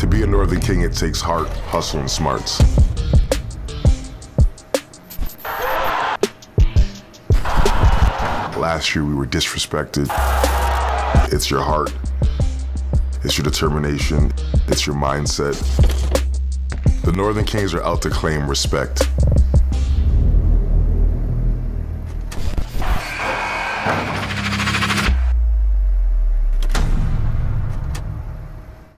To be a Northern King, it takes heart, hustle, and smarts. Last year we were disrespected. It's your heart, it's your determination, it's your mindset. The Northern Kings are out to claim respect.